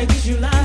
I give you life.